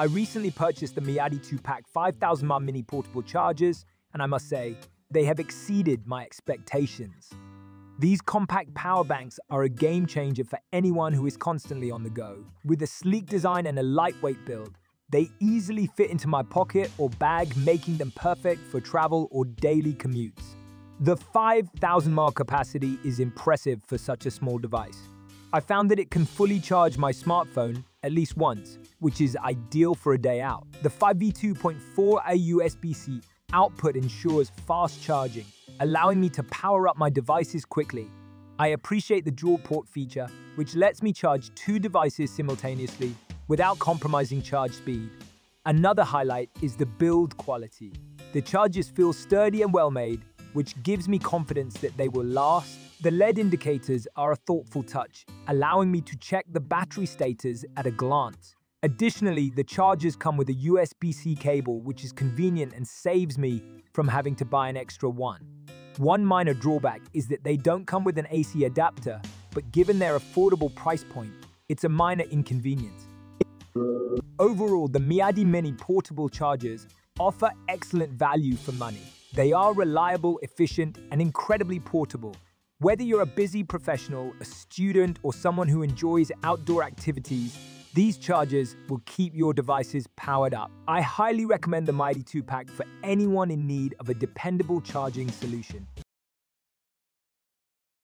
I recently purchased the Miady 2-pack 5000 mAh mini portable chargers, and I must say, they have exceeded my expectations. These compact power banks are a game changer for anyone who is constantly on the go. With a sleek design and a lightweight build, they easily fit into my pocket or bag, making them perfect for travel or daily commutes. The 5000 mAh capacity is impressive for such a small device. I found that it can fully charge my smartphone at least once, which is ideal for a day out. The 5V2.4A USB-C output ensures fast charging, allowing me to power up my devices quickly. I appreciate the dual port feature, which lets me charge two devices simultaneously without compromising charge speed. Another highlight is the build quality. The chargers feel sturdy and well made, which gives me confidence that they will last. The LED indicators are a thoughtful touch, allowing me to check the battery status at a glance. Additionally, the chargers come with a USB-C cable, which is convenient and saves me from having to buy an extra one. One minor drawback is that they don't come with an AC adapter, but given their affordable price point, it's a minor inconvenience. Overall, the Miady Mini portable chargers offer excellent value for money. They are reliable, efficient, and incredibly portable. Whether you're a busy professional, a student, or someone who enjoys outdoor activities, these chargers will keep your devices powered up. I highly recommend the Miady 2 Pack for anyone in need of a dependable charging solution.